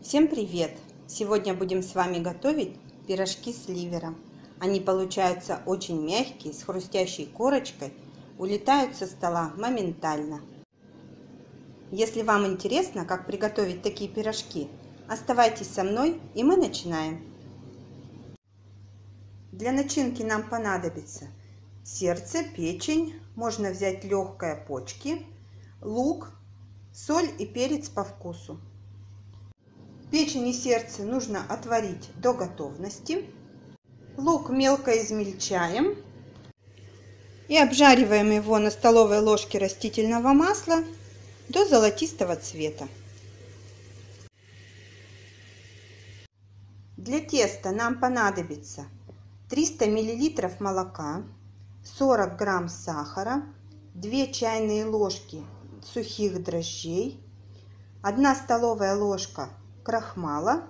Всем привет! Сегодня будем с вами готовить пирожки с ливером. Они получаются очень мягкие, с хрустящей корочкой, улетают со стола моментально. Если вам интересно, как приготовить такие пирожки, оставайтесь со мной и мы начинаем. Для начинки нам понадобится сердце, печень, можно взять легкое почки, лук, соль и перец по вкусу. Печень и сердце нужно отварить до готовности. Лук мелко измельчаем и обжариваем его на столовой ложке растительного масла до золотистого цвета. Для теста нам понадобится 300 мл молока, 40 грамм сахара, 2 чайные ложки сухих дрожжей, 1 столовая ложка крахмала,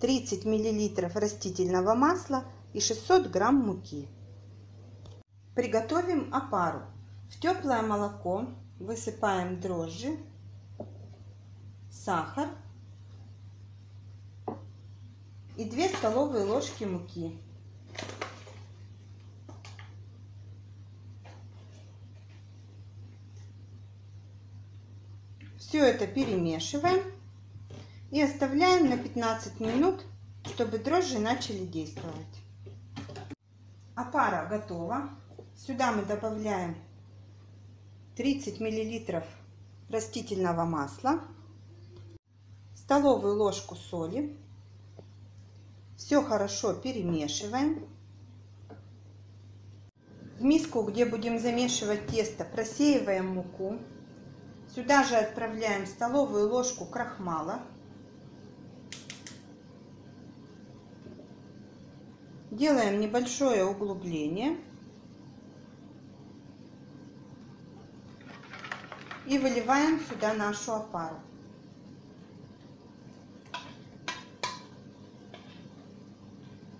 30 мл растительного масла и 600 грамм муки. Приготовим опару. В теплое молоко высыпаем дрожжи, сахар и 2 столовые ложки муки. Все это перемешиваем и оставляем на 15 минут, чтобы дрожжи начали действовать. Опара готова. Сюда мы добавляем 30 миллилитров растительного масла, столовую ложку соли. Все хорошо перемешиваем. В миску, где будем замешивать тесто, просеиваем муку. Сюда же отправляем столовую ложку крахмала. Делаем небольшое углубление. И выливаем сюда нашу опару.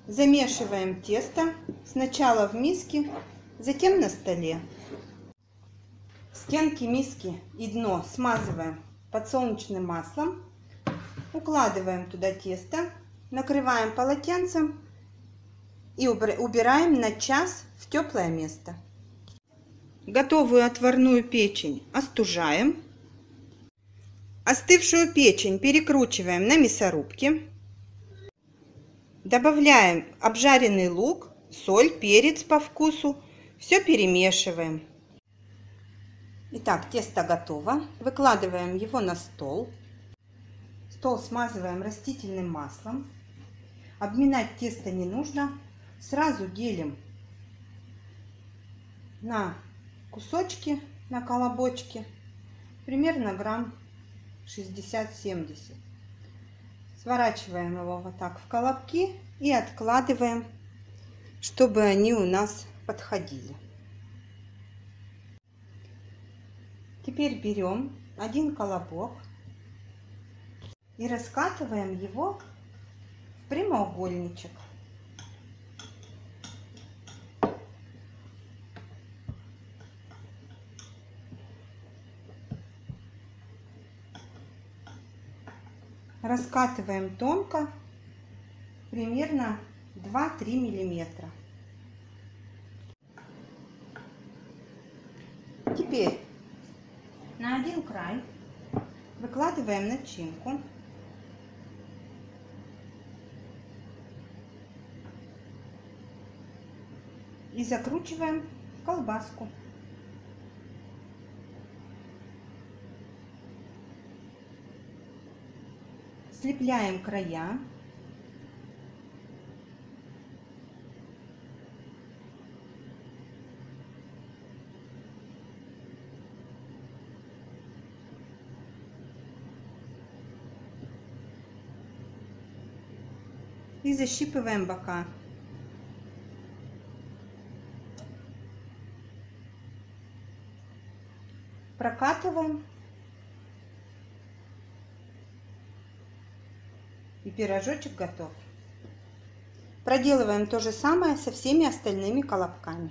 Замешиваем тесто сначала в миске, затем на столе. Стенки миски и дно смазываем подсолнечным маслом. Укладываем туда тесто, накрываем полотенцем и убираем на час в теплое место. Готовую отварную печень остужаем. Остывшую печень перекручиваем на мясорубке. Добавляем обжаренный лук, соль, перец по вкусу. Все перемешиваем. Итак, тесто готово. Выкладываем его на стол. Стол смазываем растительным маслом. Обминать тесто не нужно. Сразу делим на кусочки, на колобочки. Примерно грамм 60-70. Сворачиваем его вот так в колобки и откладываем, чтобы они у нас подходили. Теперь берем один колобок и раскатываем его в прямоугольничек. Раскатываем тонко, примерно 2-3 миллиметра. Теперь на один край выкладываем начинку. И закручиваем в колбаску. Слепляем края. И защипываем бока. Прокатываем и пирожочек готов. Проделываем то же самое со всеми остальными колобками.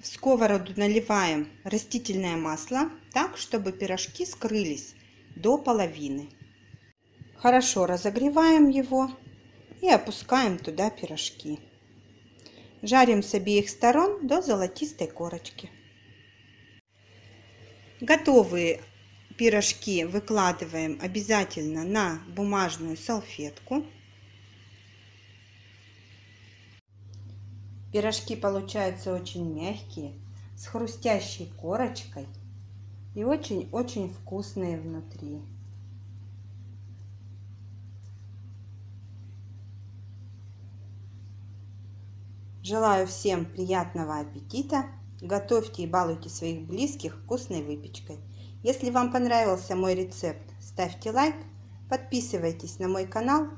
В сковороду наливаем растительное масло так, чтобы пирожки скрылись до половины. Хорошо разогреваем его и опускаем туда пирожки. Жарим с обеих сторон до золотистой корочки. Готовые пирожки выкладываем обязательно на бумажную салфетку. Пирожки получаются очень мягкие, с хрустящей корочкой и очень-очень вкусные внутри. Желаю всем приятного аппетита! Готовьте и балуйте своих близких вкусной выпечкой. Если вам понравился мой рецепт, ставьте лайк, подписывайтесь на мой канал.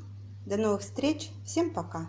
До новых встреч, всем пока!